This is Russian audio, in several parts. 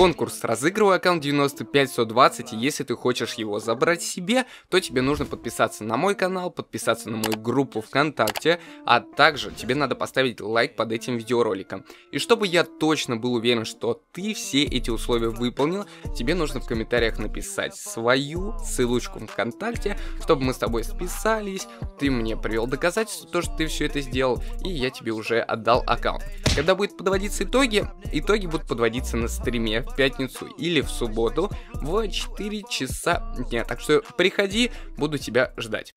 Конкурс. Разыгрываю аккаунт 95120, и если ты хочешь его забрать себе, то тебе нужно подписаться на мой канал, подписаться на мою группу ВКонтакте, а также тебе надо поставить лайк под этим видеороликом. И чтобы я точно был уверен, что ты все эти условия выполнил, тебе нужно в комментариях написать свою ссылочку ВКонтакте, чтобы мы с тобой списались, ты мне привел доказательства, то, что ты все это сделал, и я тебе уже отдал аккаунт. Когда будет подводиться итоги, итоги будут подводиться на стриме в пятницу или в субботу в 4 часа дня. Так что приходи, буду тебя ждать.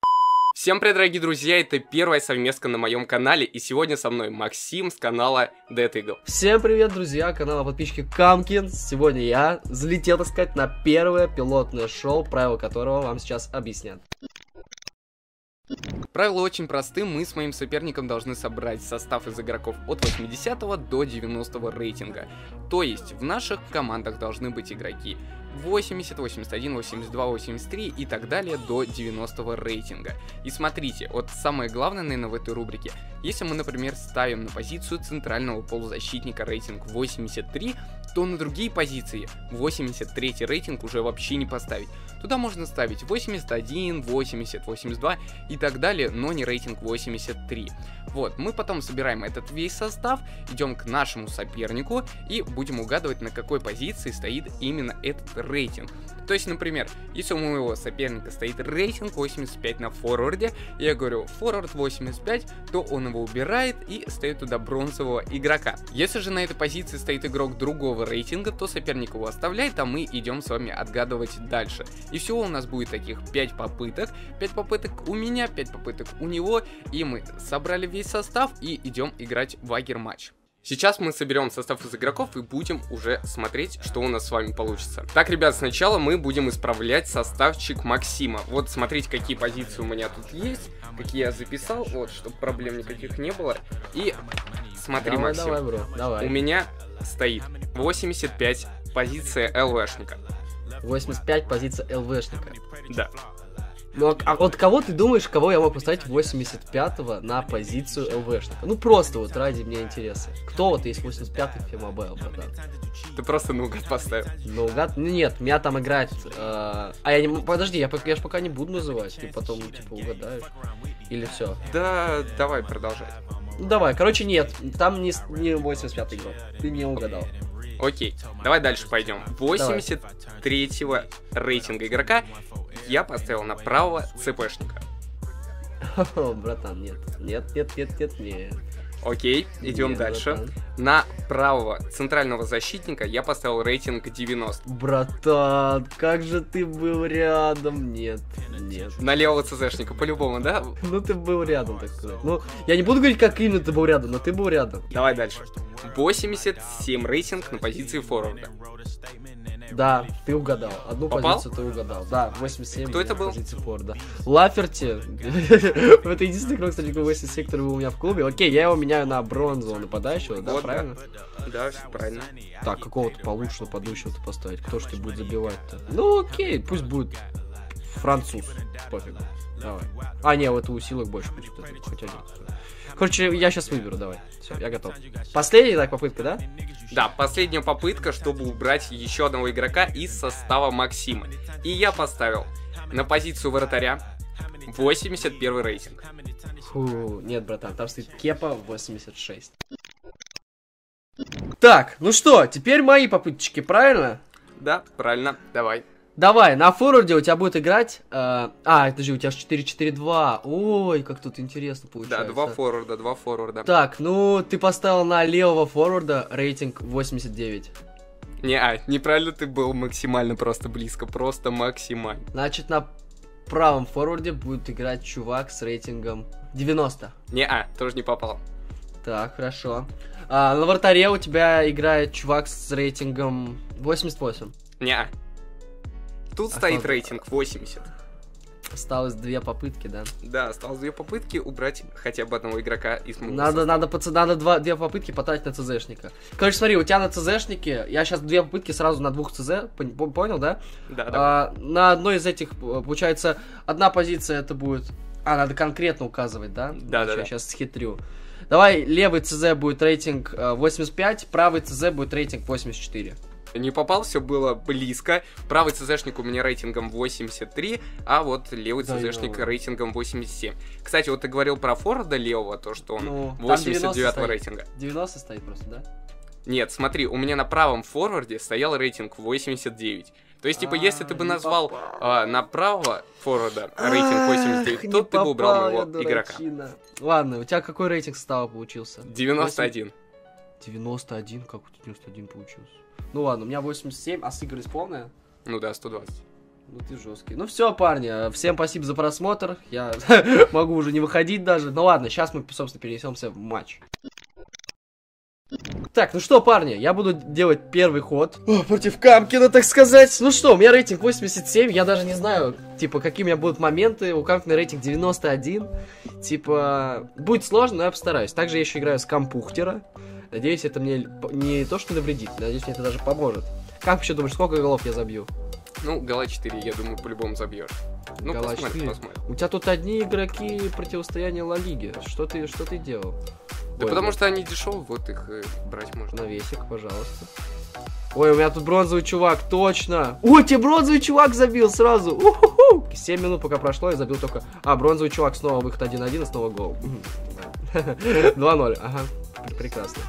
Всем привет, дорогие друзья, это первая совместка на моем канале, и сегодня со мной Максим с канала Dead Eagle. Всем привет, друзья, канала подписчики Камкин. Сегодня я залетел, так сказать, на первое пилотное шоу, правила которого вам сейчас объяснят. Правила очень просты, мы с моим соперником должны собрать состав из игроков от 80 до 90 рейтинга. То есть в наших командах должны быть игроки 80, 81, 82, 83 и так далее до 90 рейтинга. И смотрите, вот самое главное, наверное, в этой рубрике, если мы, например, ставим на позицию центрального полузащитника рейтинг 83, то на другие позиции 83 рейтинг уже вообще не поставить. Туда можно ставить 81, 80, 82 и так далее, но не рейтинг 83. Вот, мы потом собираем этот весь состав, идем к нашему сопернику и будем угадывать, на какой позиции стоит именно этот рейтинг. То есть, например, если у моего соперника стоит рейтинг 85 на форварде, я говорю форвард 85, то он его убирает и ставит туда бронзового игрока. Если же на этой позиции стоит игрок другого рейтинга, то соперник его оставляет, а мы идем с вами отгадывать дальше. И всего у нас будет таких 5 попыток. 5 попыток у меня, 5 попыток у него, и мы собрали весь состав и идем играть в агер матч. Сейчас мы соберем состав из игроков и будем уже смотреть, что у нас с вами получится. Так, ребят, сначала мы будем исправлять составчик Максима. Вот смотрите, какие позиции у меня тут есть, какие я записал, вот, чтобы проблем никаких не было. И смотри, давай, Максим, давай, бро, давай. у меня стоит 85 позиция ЛВшника. 85 позиция ЛВшника. Да. Ну, а, а вот кого ты думаешь, кого я мог поставить 85-го на позицию ЛВшника? Ну, просто вот ради мне интереса. Кто вот есть 85-й Фемобайл, братан? Ты просто наугад поставил. Наугад? Ну, нет, меня там играет... э, А я не... Подожди, я, я же пока не буду называть, ты потом, типа, угадаешь. Или все. Да, давай продолжай. Ну, давай, короче, нет, там не, не 85-й игрок. Ты не угадал. Окей, давай дальше пойдем. 83-го рейтинга игрока я поставил на правого ЦПшника. О, братан, нет. Нет, нет, нет, нет, нет. Окей, идем Нет, дальше. братан. На правого центрального защитника я поставил рейтинг 90. Братан, как же ты был рядом? Нет, нет. На левого ЦЗшника по-любому, да? Ну ты был рядом, так сказать. Ну, я не буду говорить, как именно ты был рядом, но ты был рядом. Давай дальше. 87 рейтинг на позиции форварда. Да, ты угадал. Одну Попал? позицию ты угадал. Да, 87. Кто это был? позиции форварда. Лаферти. Это единственный игрок, кстати, 87 который был у меня в клубе. Окей, я его меняю на бронзового нападающего, да, правильно? Да, все правильно. Так, какого-то получше нападающего ты поставить? Кто ж тебе будет забивать-то? Ну окей, пусть будет француз. Пофиг. Давай. А, не, вот у силок больше будет. Хоть один. Короче, я сейчас выберу, давай. Все, я готов. Последняя так попытка, да? Да, последняя попытка, чтобы убрать еще одного игрока из состава Максима. И я поставил на позицию вратаря 81 рейтинг. Фу, нет, братан, там стоит Кепа 86. Так, ну что, теперь мои попыточки, правильно? Да, правильно, давай. Давай, на форварде у тебя будет играть... э, а, это же у тебя же 4-4-2. Ой, как тут интересно Да, получается. два форварда, два форварда. Так, ну, ты поставил на левого форварда рейтинг 89. Не, а, неправильно ты был максимально просто близко, просто максимально. Значит, на правом форварде будет играть чувак с рейтингом 90. Не, а, тоже не попал. Так, хорошо. А, на вратаре у тебя играет чувак с рейтингом 88. Не, а. Тут А стоит что- рейтинг 80. Осталось две попытки, да? Да, осталось две попытки убрать хотя бы одного игрока из моего Надо, надо, пац- надо два, две попытки потратить на ЦЗшника. Короче, смотри, у тебя на ЦЗшнике, я сейчас две попытки сразу на двух ЦЗ, пон- пон- понял, да? Да, да. А, на одной из этих, э, получается, одна позиция это будет... А, надо конкретно указывать, да? Да, да, Я да. сейчас схитрю. Давай, левый ЦЗ будет рейтинг э, 85, правый ЦЗ будет рейтинг 84. Не попал, все было близко. Правый ЦЗшник у меня рейтингом 83, а вот левый Да ЦЗшник ну. рейтингом 87. Кстати, вот ты говорил про Форда левого, то, что он Ну, там 89 90 стоит. рейтинга. 90 стоит просто, да? Нет, смотри, у меня на правом форварде стоял рейтинг 89. То есть, типа, если ты бы А, назвал а, на правого форварда рейтинг 89, то ты бы убрал моего игрока. Ладно, у тебя какой рейтинг состава получился? 91. 91? Как у тебя 91 получился? Ну ладно, у меня 87, а сыгрались полная? Ну да, 120. Ну ты жесткий. Ну все, парни, всем спасибо за просмотр. Я могу уже не выходить даже. Ну ладно, сейчас мы, собственно, перенесемся в матч. Так, ну что, парни, я буду делать первый ход. О, против Камкина, так сказать. Ну что, у меня рейтинг 87, я даже не знаю, типа, какие у меня будут моменты. У Камкина рейтинг 91. Типа, будет сложно, но я постараюсь. Также я еще играю с Кампухтера. Надеюсь, это мне не то, что навредит, надеюсь, мне это даже поможет. Как вообще думаешь, сколько голов я забью? Ну, Гала 4, я думаю, по-любому забьешь. Ну, Гала посмотрим, 4. посмотрим. У тебя тут одни игроки противостояния Ла Лиги. Что ты, что ты делал? Да потому что они дешевые, вот их э, брать можно. Навесик, пожалуйста. Ой, у меня тут бронзовый чувак, точно. Ой, тебе бронзовый чувак забил сразу. У-ху-ху. 7 минут пока прошло, я забил только... А, бронзовый чувак снова выход 1-1, и снова гол. Мгм, да. 2-0, ага, Пр- прекрасно.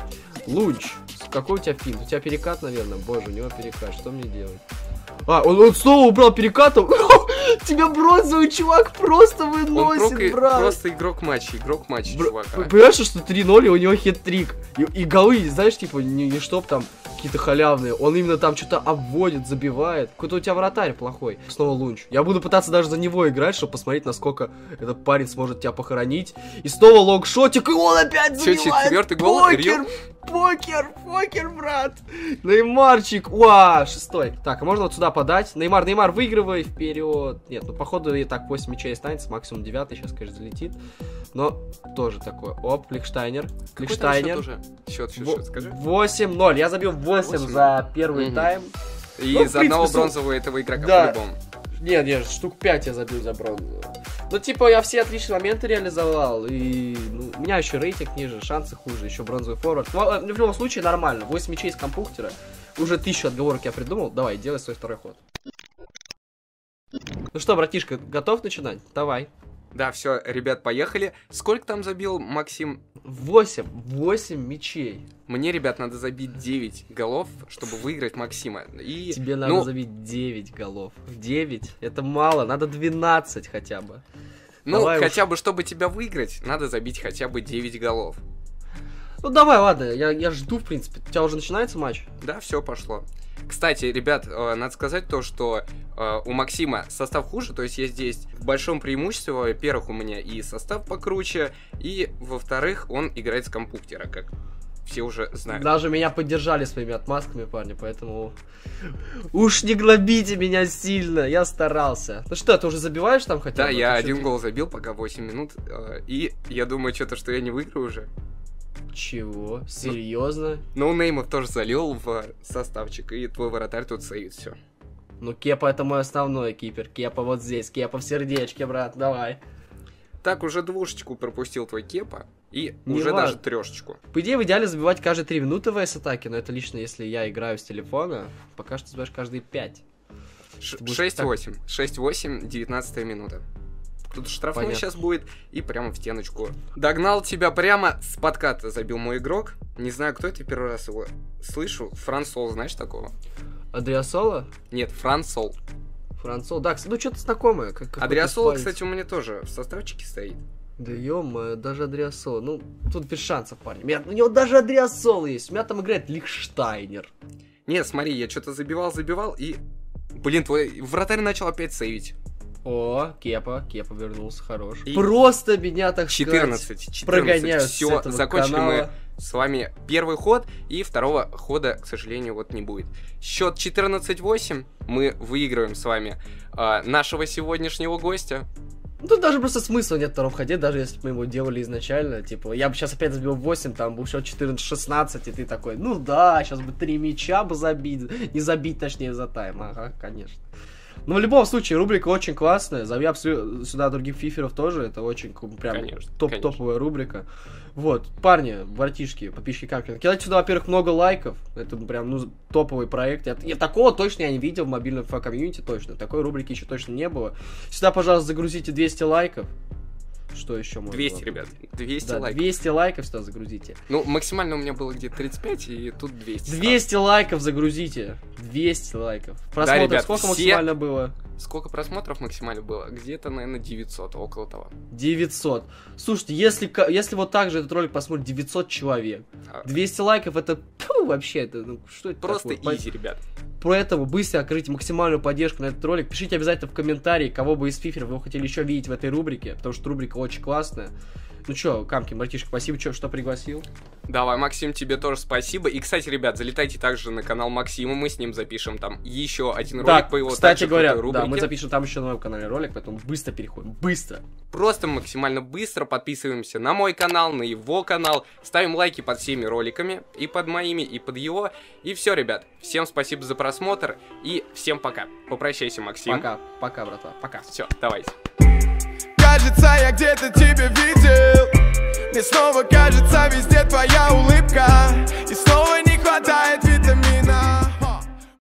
Лунч, какой у тебя финт? У тебя перекат, наверное? Боже, у него перекат, что мне делать? А, он, он снова убрал перекатом. Тебя бронзовый чувак просто Он выносит, прок- брат. просто игрок матча, игрок матча, Бр- чувака. п- Понимаешь, что 3-0, и у него хет-трик. И, и голы, знаешь, типа, не, не чтоб там какие-то халявные. Он именно там что-то обводит, забивает. Какой-то у тебя вратарь плохой. Снова лунч. Я буду пытаться даже за него играть, чтобы посмотреть, насколько этот парень сможет тебя похоронить. И снова longshot ик, и он опять Чё, забивает. четвёртый гол? Покер, покер, покер, брат. Неймарчик, уа, шестой. Так, а можно вот сюда подать? Неймар, Неймар, выигрывай вперед. Нет, ну походу и так 8 мячей останется, максимум 9 сейчас, конечно, залетит. Но тоже такое. Оп, Лихштайнер. Какой Лихштайнер. счет? Счет, счет, счет, скажи. 8-0. Я забил 8 8. за первый Мгм. тайм. И Ну, в из одного принципе, бронзового этого игрока Да. по-любому. Нет, нет, штук 5 я забил за бронзу. Ну, типа, я все отличные моменты реализовал, и ну, у меня еще рейтинг ниже, шансы хуже, еще бронзовый форвард. Ну, а, в любом случае, нормально. 8 мячей с компьютера. Уже тысячу отговорок я придумал. Давай, делай свой второй ход. Ну что, братишка, готов начинать? Давай. Да, все, ребят, поехали. Сколько там забил Максим? 8. 8 мячей. Мне, ребят, надо забить 9 голов, чтобы выиграть Максима. И, Тебе надо ну, забить 9 голов. 9? Это мало, надо 12 хотя бы. ну давай уж. хотя бы, чтобы тебя выиграть, надо забить хотя бы 9 голов. Ну давай, ладно, я, я жду, в принципе. У тебя уже начинается матч? Да, все пошло. Кстати, ребят, э, надо сказать то, что э, у Максима состав хуже, то есть есть здесь в большом преимуществе, во-первых, у меня и состав покруче, и, во-вторых, он играет с компьютера, как все уже знают. Даже меня поддержали своими отмазками, парни, поэтому... Уж не гнобите меня сильно, я старался. Ну что, ты уже забиваешь там хотя Да, бы? я Ты один гол забил, пока 8 минут, э, и я думаю, что-то, что я не выиграю уже. Чего? Серьезно? No-name ов тоже залил в составчик, и твой вратарь тут save ит все. Ну, Кепа это мой основной keeper. Кепа вот здесь, Кепа в сердечке, брат, давай. Так, уже двушечку пропустил твой Кепа, и Не уже важно. даже трешечку. По идее, в идеале забивать каждые 3 минуты в атаки, но это лично если я играю с телефона, пока что забиваешь каждые 5. Ш- Ты будешь 6-8. 6-8, 19 минута. Тут штрафной Понятно. сейчас будет, и прямо в стеночку. Догнал тебя прямо с подката, забил мой игрок. Не знаю, кто это, первый раз его слышу. Франсол, знаешь такого? Адриасола? Нет, Франсол. Францол. Да, ну что-то знакомое. Как, какой-то Адриасол, испанец. кстати, у меня тоже в составчике стоит. Да ё даже Адриасол. Ну, тут без шансов, парни. У, меня- у него даже Адриасол есть. У меня там играет Лихштайнер. Нет, смотри, я что-то забивал, забивал, и... Блин, твой вратарь начал опять сейвить. О, Кепа. Кепа вернулся, хорош. И- Просто меня, так сказать, 14, 14. прогоняют Все, закончили канала. мы с вами первый ход, и второго хода, к сожалению, вот не будет. Счет 14-8, мы выигрываем с вами а, нашего сегодняшнего гостя. Ну, тут даже просто смысла нет в втором ходе, даже если бы мы его делали изначально. Типа, я бы сейчас опять забил 8, там был счет 14-16, и ты такой, ну да, сейчас бы три мяча бы забить, не забить, точнее, за тайм. Ага, конечно. Но в любом случае, рубрика очень классная. Зови абсолютно сюда других фиферов тоже. Это очень прям Конечно, топ-топовая рубрика. Вот, парни, братишки, подписчики Камкина, кидайте сюда, во-первых, много лайков. Это прям, ну, топовый проект. Я, я такого точно я не видел в мобильном комьюнити, точно. Такой рубрики еще точно не было. Сюда, пожалуйста, загрузите 200 лайков. Что еще можно? 200, было? ребят. 200 Да, лайков. 200 лайков сюда загрузите. Ну, максимально у меня было где-то 35, и тут 200. 200 лайков загрузите. 200 лайков. Просмотров ребят, сколько все- максимально было? Сколько просмотров максимально было? Где-то, наверное, 900, около того. 900. Слушайте, если, если вот так же этот ролик посмотрит 900 человек, А, 200 лайков это пфу, вообще, это, ну, что это Просто такое? изи, ребят. Поэтому быстро окажите максимальную поддержку на этот ролик. Пишите обязательно в комментарии, кого бы из фиферов вы хотели еще видеть в этой рубрике, потому что рубрика очень классная. Ну чё, Камки, братишка, спасибо, чё, что пригласил. Давай, Максим, тебе тоже спасибо. И, кстати, ребят, залетайте также на канал Максима, мы с ним запишем там еще один ролик Да, по его кстати также говоря, крутой да, мы рубрике. запишем там еще на моем канале ролик, поэтому быстро переходим, быстро. Просто максимально быстро подписываемся на мой канал, на его канал, ставим лайки под всеми роликами, и под моими, и под его. И все, ребят, всем спасибо за просмотр, и всем пока. Попрощайся, Максим. Пока, пока, братва, пока. Все, давайте кажется, я где-то тебя видел. Мне снова кажется везде твоя улыбка. И снова не хватает